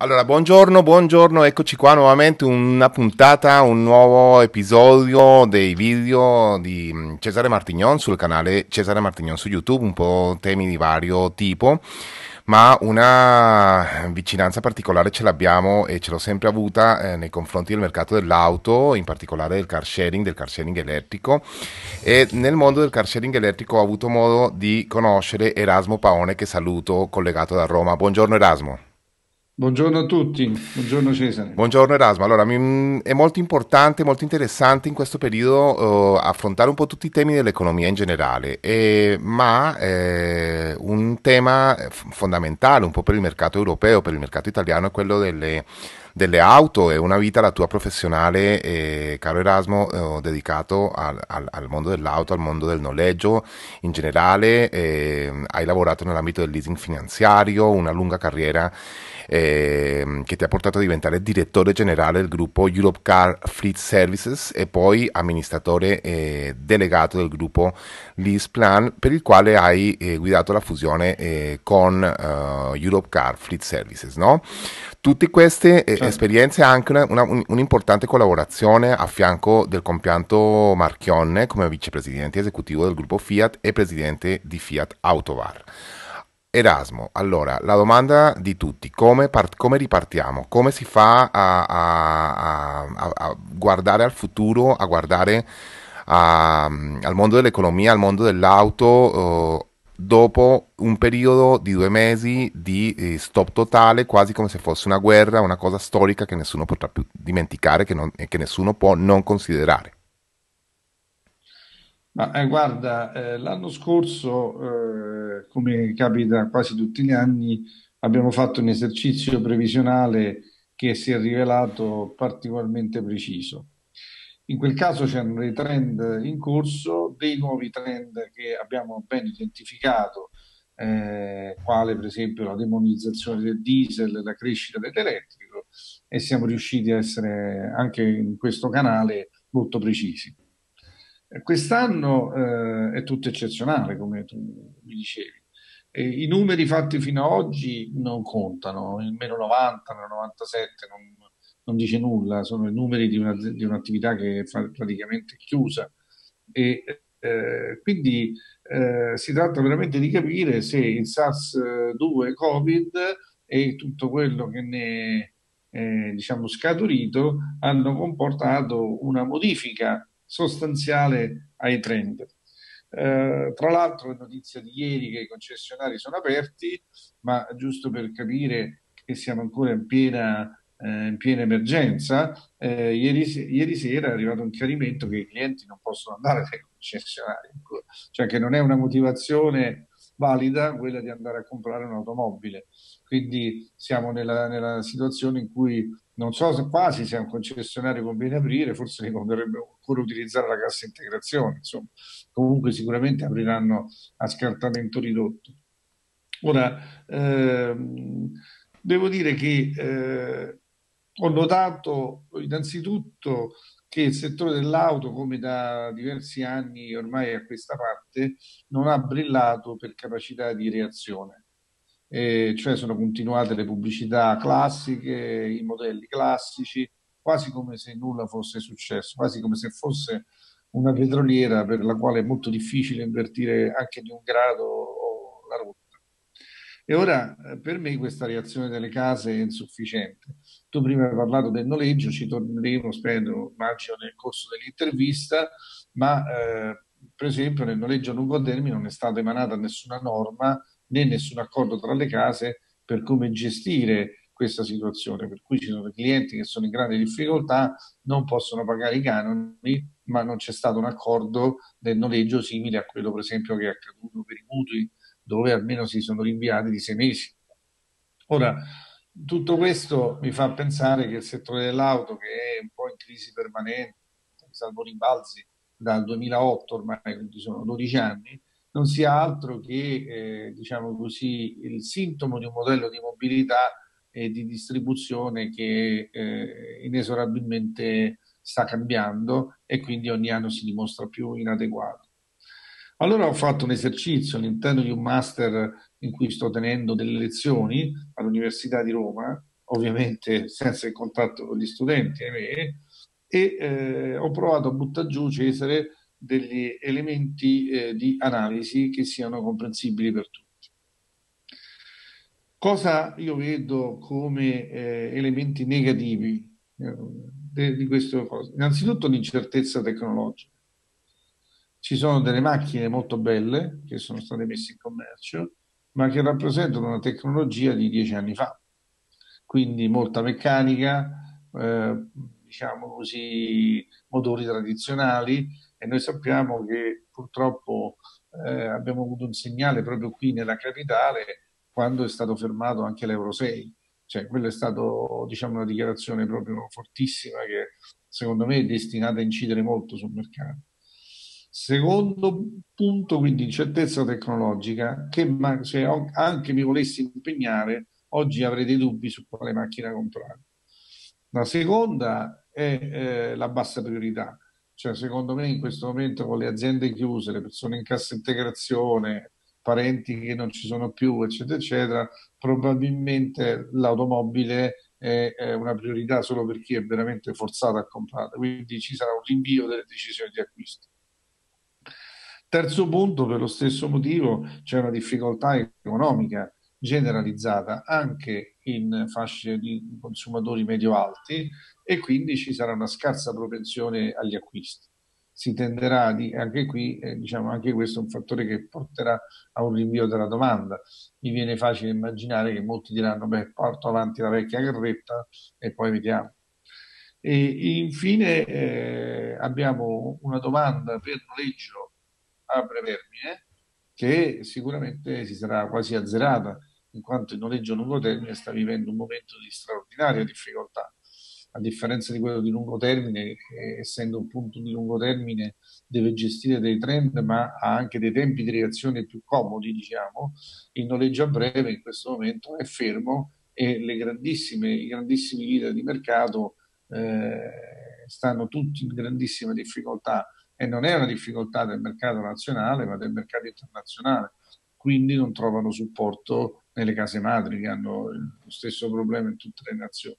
Allora, buongiorno, buongiorno, eccoci qua nuovamente, una puntata, un nuovo episodio dei video di mm, Cesare Martignon sul canale Cesare Martignon su YouTube, un po' temi di vario tipo, ma una vicinanza particolare ce l'abbiamo e ce l'ho sempre avuta eh, nei confronti del mercato dell'auto, in particolare del car sharing, del car sharing elettrico e nel mondo del car sharing elettrico ho avuto modo di conoscere Erasmo Paone che saluto collegato da Roma. Buongiorno Erasmo. Buongiorno a tutti, buongiorno Cesare. Buongiorno Erasmo, allora mi, è molto importante, molto interessante in questo periodo uh, affrontare un po' tutti i temi dell'economia in generale, e, ma eh, un tema fondamentale un po' per il mercato europeo, per il mercato italiano è quello delle, delle auto. E una vita la tua professionale, eh, caro Erasmo, eh, dedicato al, al, al, mondo dell'auto, al mondo del noleggio in generale, eh, hai lavorato nell'ambito del leasing finanziario, una lunga carriera eh, che ti ha portato a diventare direttore generale del gruppo Europe Car Fleet Services e poi amministratore eh, delegato del gruppo Lease Plan per il quale hai eh, guidato la fusione eh, con uh, Europe Car Fleet Services. No? Tutte queste eh, certo. esperienze anche una, una, un, un'importante collaborazione a fianco del compianto Marchionne come vicepresidente esecutivo del gruppo Fiat e presidente di Fiat Autovar. Erasmo, allora, la domanda di tutti, come, part- come ripartiamo? Come si fa a, a, a, a guardare al futuro, a guardare al mondo dell'economia, al mondo dell'auto, eh, dopo un periodo di due mesi di eh, stop totale, quasi come se fosse una guerra, una cosa storica che nessuno potrà più dimenticare che che nessuno può non considerare? Ma eh, guarda, eh, l'anno scorso, eh, come capita quasi tutti gli anni, abbiamo fatto un esercizio previsionale che si è rivelato particolarmente preciso. In quel caso c'erano dei trend in corso, dei nuovi trend che abbiamo ben identificato, eh, quale per esempio la demonizzazione del diesel, la crescita dell'elettrico, e siamo riusciti a essere anche in questo canale molto precisi. Quest'anno eh, è tutto eccezionale, come tu mi dicevi. E I numeri fatti fino ad oggi non contano, il meno 90, meno 97 non, non dice nulla, sono i numeri di, una, di un'attività che è praticamente chiusa. E, eh, quindi eh, si tratta veramente di capire se il SARS-2 Covid e tutto quello che ne è diciamo, scaturito hanno comportato una modifica sostanziale ai trend. Eh, tra l'altro è notizia di ieri che i concessionari sono aperti, ma giusto per capire che siamo ancora in piena, eh, in piena emergenza, eh, ieri, ieri, sera è arrivato un chiarimento che i clienti non possono andare dai concessionari, cioè che non è una motivazione valida quella di andare a comprare un'automobile. Quindi siamo nella, nella situazione in cui non so se quasi se un concessionario conviene aprire, forse ne converrebbe ancora utilizzare la cassa integrazione, insomma, comunque sicuramente apriranno a scartamento ridotto. Ora, ehm, devo dire che eh, ho notato innanzitutto che il settore dell'auto, come da diversi anni ormai a questa parte, non ha brillato per capacità di reazione eh, cioè sono continuate le pubblicità classiche, i modelli classici, quasi come se nulla fosse successo, quasi come se fosse una petroliera per la quale è molto difficile invertire anche di un grado la rotta. E ora eh, per me questa reazione delle case è insufficiente. Tu prima hai parlato del noleggio, ci torneremo, spero, immagino, nel corso dell'intervista, ma eh, per esempio nel noleggio a lungo termine non è stata emanata nessuna norma né nessun accordo tra le case per come gestire questa situazione, per cui ci sono clienti che sono in grande difficoltà, non possono pagare i canoni, ma non c'è stato un accordo del noleggio simile a quello per esempio che è accaduto per i mutui, dove almeno si sono rinviati di sei mesi. Ora, tutto questo mi fa pensare che il settore dell'auto, che è un po' in crisi permanente, salvo rimbalzi dal 2008 ormai, quindi sono 12 anni, non sia altro che, eh, diciamo così, il sintomo di un modello di mobilità e di distribuzione che eh, inesorabilmente sta cambiando e quindi ogni anno si dimostra più inadeguato. Allora ho fatto un esercizio all'interno di un master in cui sto tenendo delle lezioni all'Università di Roma ovviamente senza il contatto con gli studenti, e eh, ho provato a buttare giù, Cesare, degli elementi eh, di analisi che siano comprensibili per tutti. Cosa io vedo come eh, elementi negativi eh, di questo? Cosa? Innanzitutto l'incertezza tecnologica. Ci sono delle macchine molto belle che sono state messe in commercio, ma che rappresentano una tecnologia di dieci anni fa. Quindi molta meccanica, eh, diciamo così, motori tradizionali e noi sappiamo che purtroppo eh, abbiamo avuto un segnale proprio qui nella capitale quando è stato fermato anche l'Euro 6. Cioè, quella è stata diciamo, una dichiarazione proprio fortissima che secondo me è destinata a incidere molto sul mercato. Secondo punto, quindi incertezza tecnologica, che se anche mi volessi impegnare, oggi avrei dei dubbi su quale macchina comprare. La seconda è eh, la bassa priorità, cioè secondo me in questo momento con le aziende chiuse, le persone in cassa integrazione, parenti che non ci sono più, eccetera, eccetera, probabilmente l'automobile è, è una priorità solo per chi è veramente forzato a comprare, quindi ci sarà un rinvio delle decisioni di acquisto. Terzo punto, per lo stesso motivo, c'è una difficoltà economica generalizzata anche in fasce di consumatori medio-alti e quindi ci sarà una scarsa propensione agli acquisti si tenderà di, anche qui, eh, diciamo, anche questo è un fattore che porterà a un rinvio della domanda. Mi viene facile immaginare che molti diranno, beh, porto avanti la vecchia carretta e poi vediamo. E infine eh, abbiamo una domanda per noleggio a breve termine che sicuramente si sarà quasi azzerata in quanto il noleggio a lungo termine sta vivendo un momento di straordinaria difficoltà. A differenza di quello di lungo termine, che essendo un punto di lungo termine deve gestire dei trend, ma ha anche dei tempi di reazione più comodi, diciamo, il noleggio a breve in questo momento è fermo e le grandissime, i grandissimi leader di mercato eh, stanno tutti in grandissima difficoltà e non è una difficoltà del mercato nazionale, ma del mercato internazionale. Quindi non trovano supporto nelle case madri che hanno lo stesso problema in tutte le nazioni.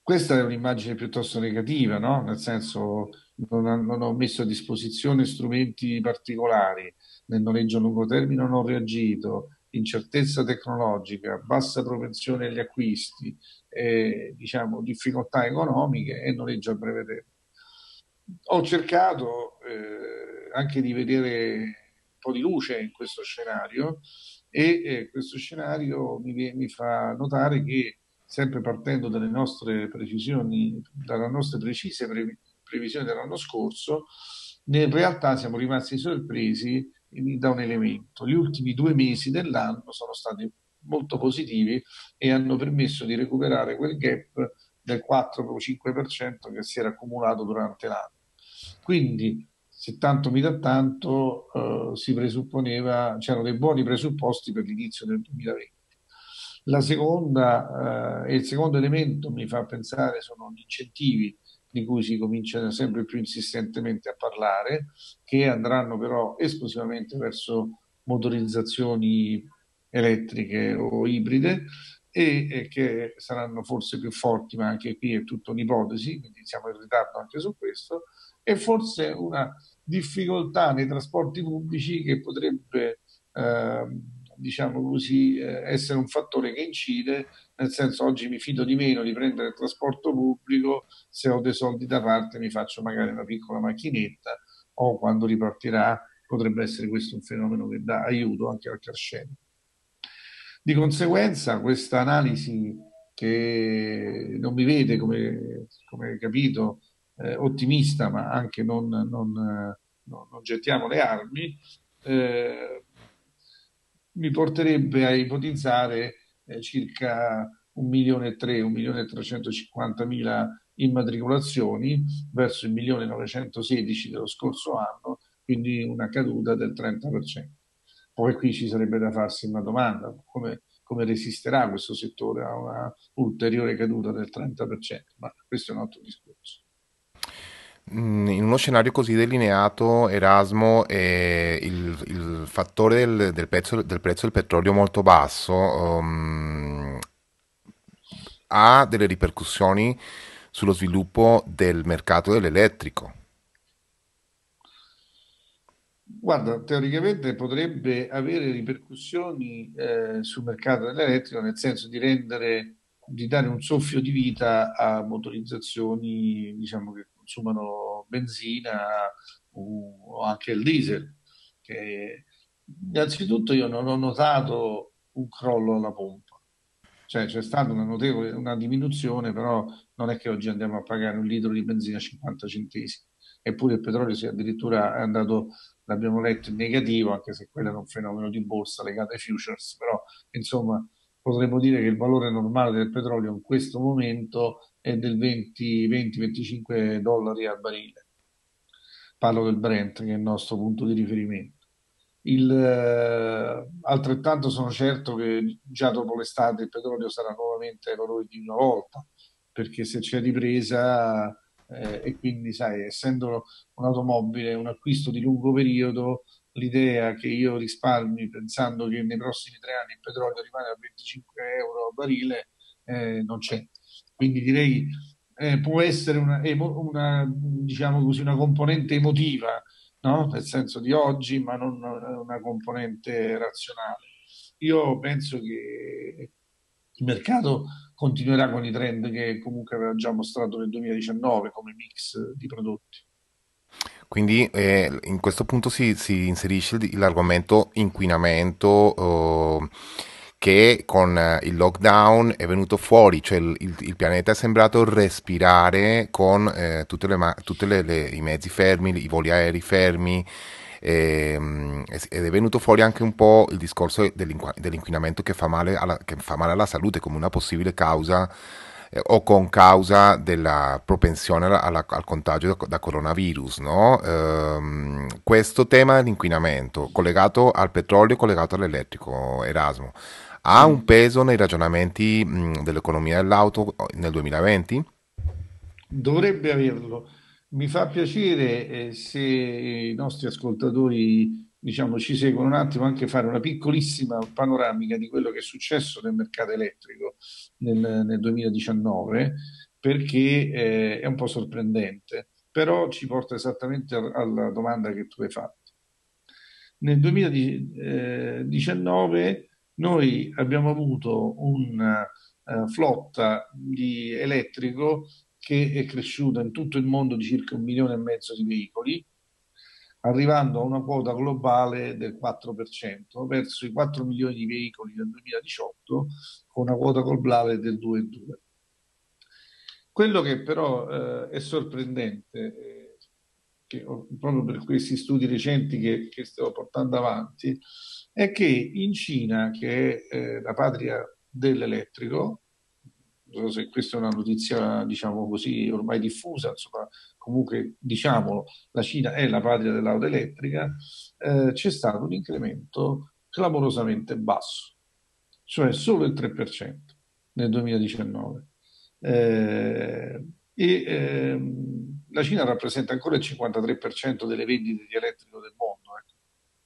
Questa è un'immagine piuttosto negativa, no? nel senso non, non, ho messo a disposizione strumenti particolari, nel noleggio a lungo termine non ho reagito, incertezza tecnologica, bassa propensione agli acquisti, eh, diciamo, difficoltà economiche e noleggio a breve tempo. Ho cercato eh, anche di vedere un po' di luce in questo scenario e eh, questo scenario mi, mi fa notare che sempre partendo dalle nostre precisioni, dalle nostre precise pre- previsioni dell'anno scorso, in realtà siamo rimasti sorpresi da un elemento. Gli ultimi due mesi dell'anno sono stati molto positivi e hanno permesso di recuperare quel gap del 4-5% che si era accumulato durante l'anno. Quindi, se tanto mi dà tanto, eh, si presupponeva, c'erano dei buoni presupposti per l'inizio del 2020. La seconda, eh, il secondo elemento mi fa pensare sono gli incentivi di cui si comincia sempre più insistentemente a parlare, che andranno però esclusivamente verso motorizzazioni elettriche o ibride e, e, che saranno forse più forti, ma anche qui è tutta un'ipotesi, quindi siamo in ritardo anche su questo, e forse una difficoltà nei trasporti pubblici che potrebbe eh, diciamo così, eh, essere un fattore che incide, nel senso oggi mi fido di meno di prendere il trasporto pubblico, se ho dei soldi da parte mi faccio magari una piccola macchinetta o quando ripartirà potrebbe essere questo un fenomeno che dà aiuto anche al sharing. Di conseguenza questa analisi che non mi vede, come, come capito, eh, ottimista, ma anche non, non, non, non gettiamo le armi, eh, mi porterebbe a ipotizzare eh, circa 1 milione e 3, 1 milione e 350 mila immatricolazioni verso il milione 916 dello scorso anno, quindi una caduta del 30%. Poi qui ci sarebbe da farsi una domanda, come, come resisterà questo settore a una ulteriore caduta del 30%, ma questo è un altro discorso. Mm, in uno scenario così delineato, Erasmo, eh, il, il, fattore del, del, prezzo, del, prezzo, del petrolio molto basso um, ha delle ripercussioni sullo sviluppo del mercato dell'elettrico. Guarda, teoricamente potrebbe avere ripercussioni eh, sul mercato dell'elettrico, nel senso di rendere, di dare un soffio di vita a motorizzazioni, diciamo, che consumano benzina o anche il diesel. Che, innanzitutto io non ho notato un crollo alla pompa, cioè c'è stata una notevole una diminuzione, però non è che oggi andiamo a pagare un litro di benzina a 50 centesimi. Eppure il petrolio si è addirittura andato l'abbiamo letto in negativo, anche se quello è un fenomeno di borsa legato ai futures, però insomma potremmo dire che il valore normale del petrolio in questo momento è del 20-25 dollari al barile. Parlo del Brent, che è il nostro punto di riferimento. Il, eh, altrettanto sono certo che già dopo l'estate il petrolio sarà nuovamente ai valori di una volta, perché se c'è ripresa eh, e quindi sai, essendo un'automobile un acquisto di lungo periodo, l'idea che io risparmi pensando che nei prossimi tre anni il petrolio rimane a 25 euro a barile eh, non c'è. Quindi direi eh, può essere una, una, diciamo così, una componente emotiva, no? nel senso di oggi, ma non una componente razionale. Io penso che il mercato continuerà con i trend che comunque aveva già mostrato nel 2019 come mix di prodotti. Quindi eh, in questo punto si, si inserisce l'argomento inquinamento eh, che con il lockdown è venuto fuori, cioè il, il, il pianeta è sembrato respirare con eh, tutti i mezzi fermi, i voli aerei fermi, e, ehm, ed è venuto fuori anche un po' il discorso dell'inquinamento che fa male alla, fa male alla salute come una possibile causa eh, o con causa della propensione alla, al contagio da, coronavirus. No? Ehm, questo tema dell'inquinamento collegato al petrolio, collegato all'elettrico, Erasmo, ha un peso nei ragionamenti mh, dell'economia dell'auto nel 2020? Dovrebbe averlo mi fa piacere eh, se i nostri ascoltatori diciamo, ci seguono un attimo anche fare una piccolissima panoramica di quello che è successo nel mercato elettrico nel, nel 2019 perché eh, è un po' sorprendente, però ci porta esattamente alla domanda che tu hai fatto. Nel 2019 noi abbiamo avuto una uh, flotta di elettrico che è cresciuta in tutto il mondo di circa un milione e mezzo di veicoli, arrivando a una quota globale del 4%, verso i 4 milioni di veicoli nel 2018, con una quota globale del 2,2%. Quello che però eh, è sorprendente, eh, che, proprio per questi studi recenti che, che, stiamo portando avanti, è che in Cina, che è eh, la patria dell'elettrico, se questa è una notizia, diciamo così, ormai diffusa, insomma, comunque diciamolo, la Cina è la patria dell'auto elettrica, eh, c'è stato un incremento clamorosamente basso, cioè solo il 3% nel 2019. Eh, e ehm, la Cina rappresenta ancora il 53% delle vendite di elettrico del mondo, ecco.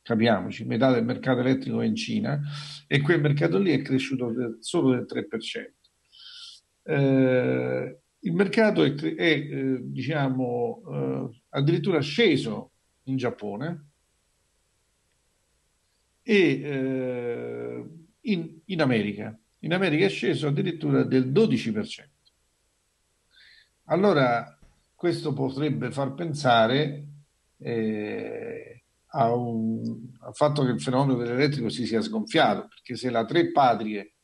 capiamoci, metà del mercato elettrico è in Cina e quel mercato lì è cresciuto solo del 3%. Eh, il mercato è, è eh, diciamo, eh, addirittura sceso in Giappone e eh, in, in, America. In America è sceso addirittura del 12%. Allora, questo potrebbe far pensare eh, al fatto che il fenomeno dell'elettrico si sia sgonfiato, perché se la tre patrie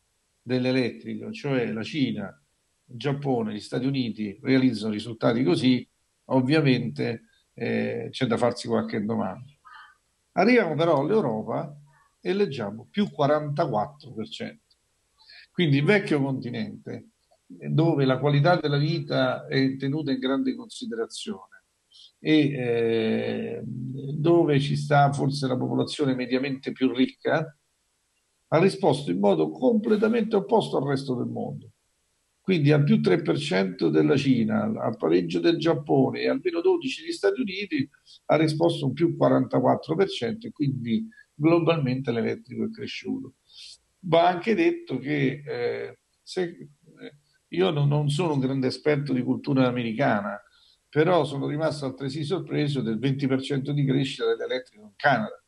dell'elettrico, cioè la Cina, Giappone, gli Stati Uniti realizzano risultati così, ovviamente eh, c'è da farsi qualche domanda. Arriviamo però all'Europa e leggiamo più 44%. Quindi il vecchio continente, dove la qualità della vita è tenuta in grande considerazione e eh, dove ci sta forse la popolazione mediamente più ricca, ha risposto in modo completamente opposto al resto del mondo. Quindi al più 3% della Cina, al pareggio del Giappone e almeno 12% degli Stati Uniti ha risposto un più 44% e quindi globalmente l'elettrico è cresciuto. Va anche detto che eh, se, eh, io non, non sono un grande esperto di cultura americana, però sono rimasto altresì sorpreso del 20% di crescita dell'elettrico in Canada.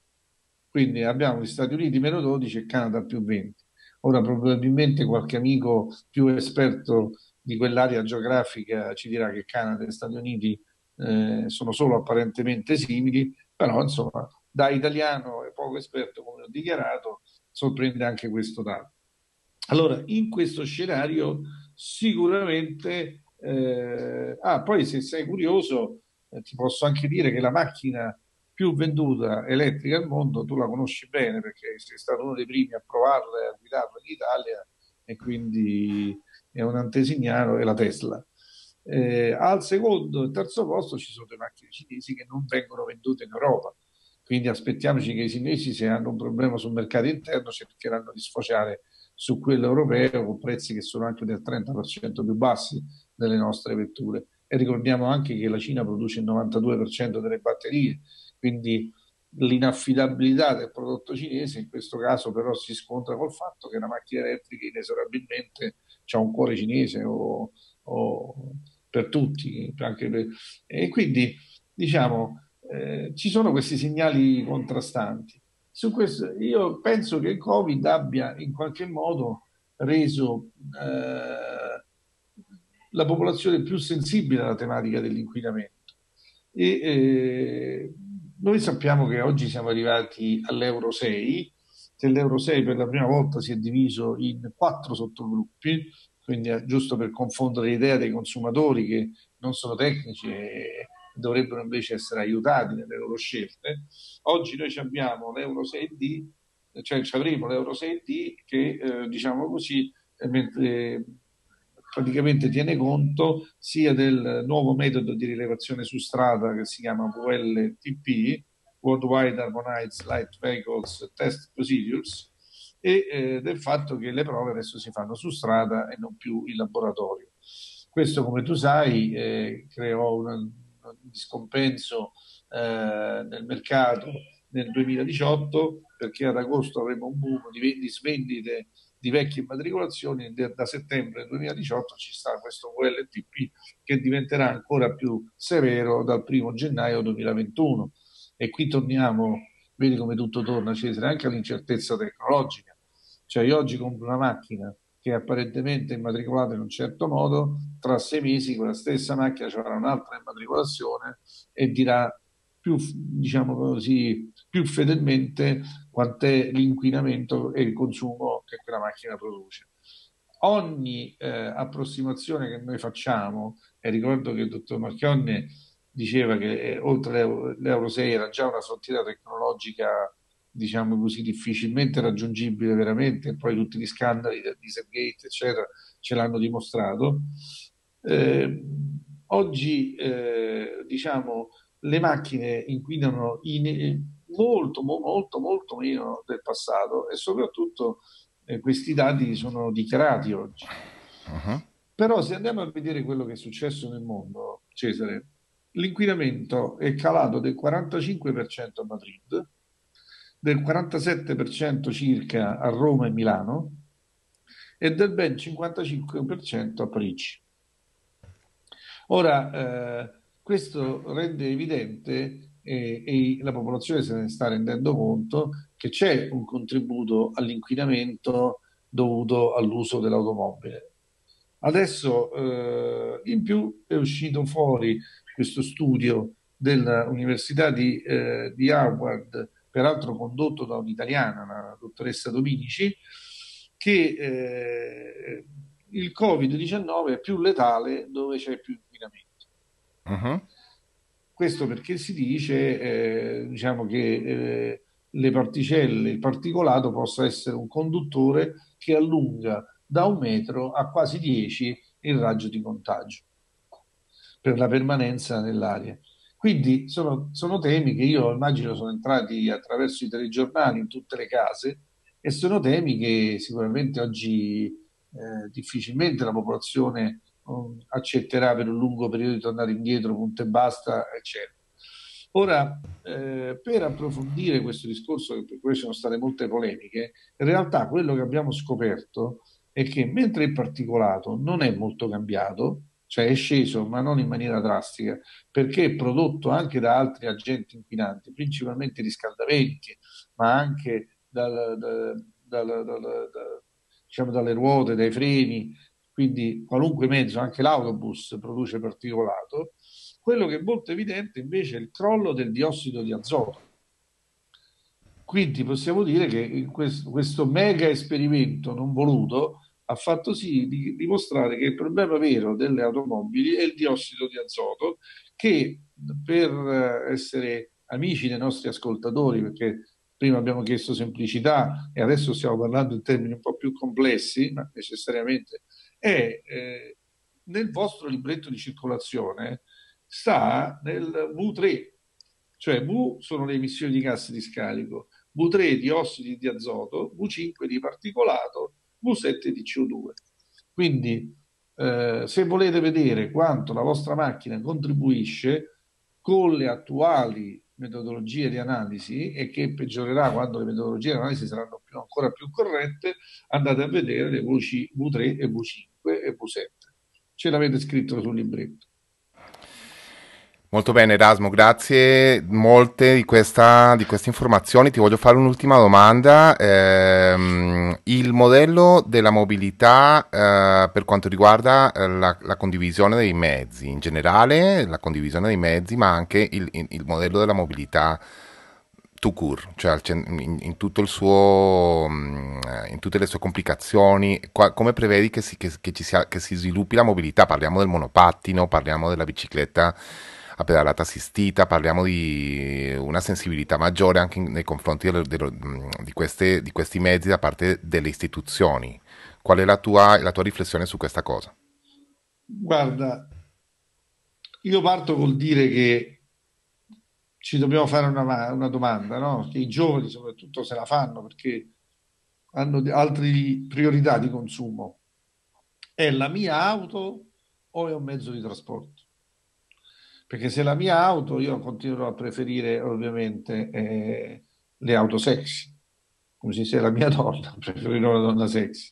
Quindi abbiamo gli Stati Uniti meno 12 e Canada più 20. Ora probabilmente qualche amico più esperto di quell'area geografica ci dirà che Canada e Stati Uniti eh, sono solo apparentemente simili, però insomma da italiano e poco esperto come ho dichiarato sorprende anche questo dato. Allora, in questo scenario sicuramente, eh, ah, poi se sei curioso, eh, ti posso anche dire che la macchina più venduta elettrica al mondo, tu la conosci bene perché sei stato uno dei primi a provarla e a guidarla in Italia e quindi è un antesignano, è la Tesla. Eh, al secondo e terzo posto ci sono le macchine cinesi che non vengono vendute in Europa. Quindi aspettiamoci che i cinesi, se hanno un problema sul mercato interno, cercheranno di sfociare su quello europeo con prezzi che sono anche del 30% più bassi delle nostre vetture. E ricordiamo anche che la Cina produce il 92% delle batterie, quindi l'inaffidabilità del prodotto cinese in questo caso però si scontra col fatto che la macchina elettrica inesorabilmente ha un cuore cinese o, o per tutti. Per, e quindi diciamo eh, ci sono questi segnali contrastanti. Su questo, io penso che il Covid abbia in qualche modo reso eh, la popolazione più sensibile alla tematica dell'inquinamento. E, eh, noi sappiamo che oggi siamo arrivati all'Euro 6, che l'Euro 6 per la prima volta si è diviso in quattro sottogruppi, quindi giusto per confondere l'idea dei consumatori che non sono tecnici e dovrebbero invece essere aiutati nelle loro scelte. Oggi noi abbiamo l'Euro 6D, cioè avremo l'Euro 6D che eh, diciamo così eh, praticamente tiene conto sia del nuovo metodo di rilevazione su strada che si chiama VLTP, Worldwide Harmonized Light Vehicles Test Procedures, e eh, del fatto che le prove adesso si fanno su strada e non più in laboratorio. Questo, come tu sai, eh, creò una, di scompenso eh, nel mercato nel 2018 perché ad agosto avremo un boom di svendite di vecchie immatricolazioni da settembre 2018 ci sta questo VLTP che diventerà ancora più severo dal primo gennaio 2021 e qui torniamo, vedi come tutto torna Cesare, anche all'incertezza tecnologica. Cioè io oggi compro una macchina che apparentemente è immatricolata in un certo modo, tra sei mesi quella stessa macchina ci avrà un'altra immatricolazione e dirà più, diciamo così, più fedelmente quant'è l'inquinamento e il consumo che quella macchina produce. Ogni eh, approssimazione che noi facciamo, e ricordo che il dottor Marchionne diceva che eh, oltre l'Euro 6 era già una frontiera tecnologica diciamo così, difficilmente raggiungibile veramente, poi tutti gli scandali del Dieselgate, eccetera, ce l'hanno dimostrato. Eh, oggi, eh, diciamo, le macchine inquinano in, molto, molto, molto meno del passato e soprattutto eh, questi dati sono dichiarati oggi. Uh-huh. Però se andiamo a vedere quello che è successo nel mondo, Cesare, l'inquinamento è calato del 45% a Madrid, del 47% circa a Roma e Milano e del ben 55% a Parigi. Ora, eh, questo rende evidente e, e, la popolazione se ne sta rendendo conto che c'è un contributo all'inquinamento dovuto all'uso dell'automobile. Adesso eh, in più è uscito fuori questo studio dell'Università di, eh, di Harvard peraltro condotto da un'italiana, la dottoressa Dominici, che eh, il Covid-19 è più letale dove c'è più inquinamento. Uh-huh. Questo perché si dice eh, diciamo che eh, le particelle, il particolato possa essere un conduttore che allunga da un metro a quasi 10 il raggio di contagio per la permanenza nell'aria. Quindi sono, sono, temi che io immagino sono entrati attraverso i telegiornali in tutte le case e sono temi che sicuramente oggi eh, difficilmente la popolazione accetterà per un lungo periodo di tornare indietro, punto e basta, eccetera. Ora, eh, per approfondire questo discorso, per cui ci sono state molte polemiche, in realtà quello che abbiamo scoperto è che mentre il particolato non è molto cambiato, cioè è sceso ma non in maniera drastica, perché è prodotto anche da altri agenti inquinanti, principalmente riscaldamenti, ma anche dal, dal, dal, diciamo dalle ruote, dai freni, quindi qualunque mezzo, anche l'autobus produce particolato, quello che è molto evidente invece è il crollo del diossido di azoto. Quindi possiamo dire che questo, mega esperimento non voluto ha fatto sì di dimostrare che il problema vero delle automobili è il diossido di azoto, che per essere amici dei nostri ascoltatori, perché prima abbiamo chiesto semplicità e adesso stiamo parlando in termini un po' più complessi, ma necessariamente è eh, nel vostro libretto di circolazione sta nel V3, cioè V sono le emissioni di gas di scarico, V3 di ossidi di azoto, V5 di particolato, V7 di CO2. Quindi eh, se volete vedere quanto la vostra macchina contribuisce con le attuali metodologie di analisi e che peggiorerà quando le metodologie di analisi saranno più, ancora più corrette, andate a vedere le voci V3 e V5 V7. Ce l'avete scritto sul libretto. Molto bene Erasmo, grazie molte di, questa, di queste informazioni. Ti voglio fare un'ultima domanda. Eh, il modello della mobilità eh, per quanto riguarda eh, la, la, condivisione dei mezzi, in generale la condivisione dei mezzi, ma anche il, il modello della mobilità to cure, cioè in, in, suo, mm, in tutte le sue complicazioni, qua, come prevedi che si, che, che, sia, che si sviluppi la mobilità? Parliamo del monopattino, parliamo della bicicletta a pedalata assistita, parliamo di una sensibilità maggiore anche nei confronti dello, dello, di, queste, di, questi mezzi da parte delle istituzioni. Qual è la tua, la tua riflessione su questa cosa? Guarda, io parto col dire che ci dobbiamo fare una, una domanda, no? che i giovani soprattutto se la fanno perché hanno altre priorità di consumo. È la mia auto o è un mezzo di trasporto? Perché se la mia auto, io continuerò a preferire ovviamente eh, le auto sexy, come se la mia donna, preferirò la donna sexy.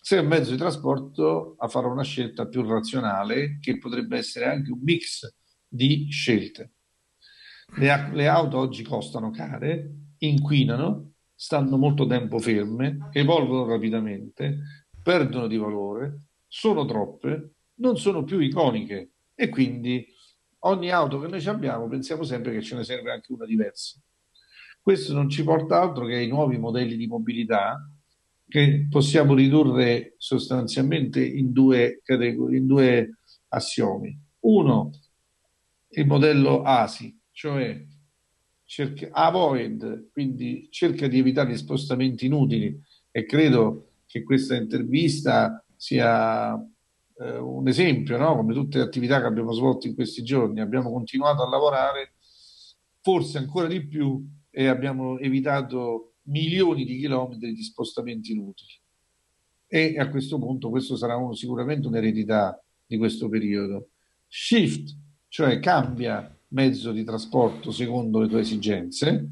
Se è un mezzo di trasporto, a fare una scelta più razionale, che potrebbe essere anche un mix di scelte. Le, le auto oggi costano care, inquinano, stanno molto tempo ferme, evolvono rapidamente, perdono di valore, sono troppe, non sono più iconiche e quindi ogni auto che noi abbiamo pensiamo sempre che ce ne serve anche una diversa. Questo non ci porta altro che ai nuovi modelli di mobilità che possiamo ridurre sostanzialmente in due, in due assiomi. Uno, il modello ASI, cioè cerca, avoid, quindi cerca di evitare gli spostamenti inutili e credo che questa intervista sia eh, un esempio, no? come tutte le attività che abbiamo svolto in questi giorni, abbiamo continuato a lavorare forse ancora di più e abbiamo evitato milioni di chilometri di spostamenti inutili. E a questo punto questo sarà uno, sicuramente un'eredità di questo periodo. Shift, cioè cambia mezzo di trasporto secondo le tue esigenze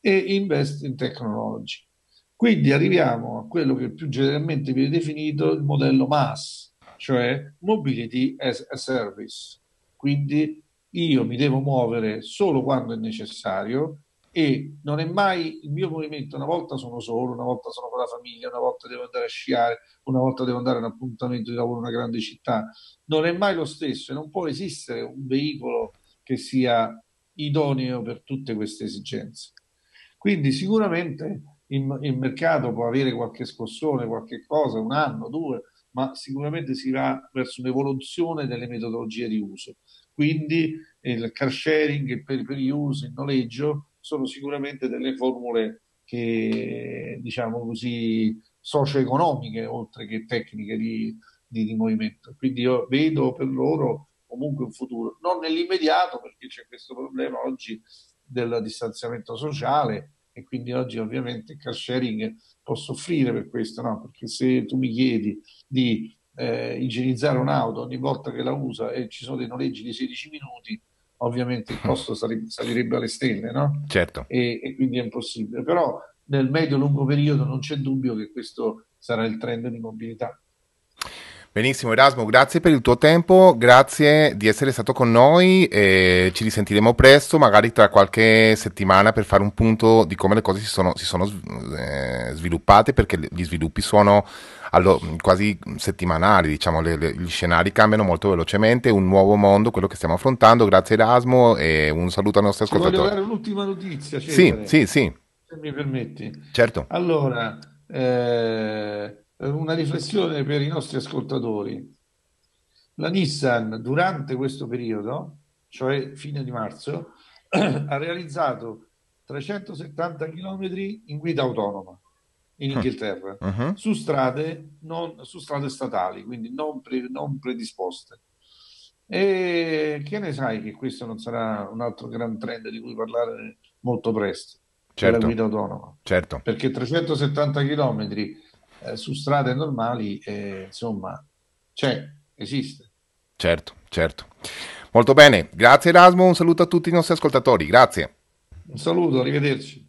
e invest in technology. Quindi arriviamo a quello che più generalmente viene definito il modello MAS, cioè Mobility as a Service. Quindi io mi devo muovere solo quando è necessario e non è mai il mio movimento, una volta sono solo, una volta sono con la famiglia, una volta devo andare a sciare, una volta devo andare a un appuntamento di lavoro in una grande città, non è mai lo stesso e non può esistere un veicolo che sia idoneo per tutte queste esigenze. Quindi sicuramente il, il mercato può avere qualche scossone, qualche cosa, un anno, due, ma sicuramente si va verso un'evoluzione delle metodologie di uso. Quindi il car sharing, il per, per use, il noleggio sono sicuramente delle formule che, diciamo così, socio-economiche oltre che tecniche di, di, di movimento. Quindi io vedo per loro comunque un futuro, non nell'immediato perché c'è questo problema oggi del distanziamento sociale e quindi oggi ovviamente il car sharing può soffrire per questo, no? perché se tu mi chiedi di eh, igienizzare un'auto ogni volta che la usa e ci sono dei noleggi di 16 minuti, ovviamente il costo sarebbe, salirebbe alle stelle, no? Certo. E, e, quindi è impossibile. Però nel medio-lungo periodo non c'è dubbio che questo sarà il trend di mobilità. Benissimo Erasmo, grazie per il tuo tempo, grazie di essere stato con noi, eh, ci risentiremo presto, magari tra qualche settimana per fare un punto di come le cose si sono, si sono eh, sviluppate, perché gli sviluppi sono allo, quasi settimanali, diciamo, le, le, gli scenari cambiano molto velocemente, un nuovo mondo, quello che stiamo affrontando, grazie Erasmo e un saluto ai nostri ascoltatori. Voglio dare un'ultima notizia, Cesare, sì, sì, sì. Se mi permetti. Certo. Allora, eh, una riflessione per i nostri ascoltatori. La Nissan durante questo periodo, cioè fine di marzo, ha realizzato 370 km in guida autonoma in mm. Inghilterra uh-huh. su, strade non, su strade statali, quindi non, pre, non predisposte. E che ne sai che questo non sarà un altro gran trend di cui parlare molto presto? Certo. La guida autonoma. Certo. Perché 370 km eh, su strade normali, eh, insomma, c'è, esiste. Certo, certo. Molto bene, grazie Erasmo, un saluto a tutti i nostri ascoltatori, grazie. Un saluto, arrivederci.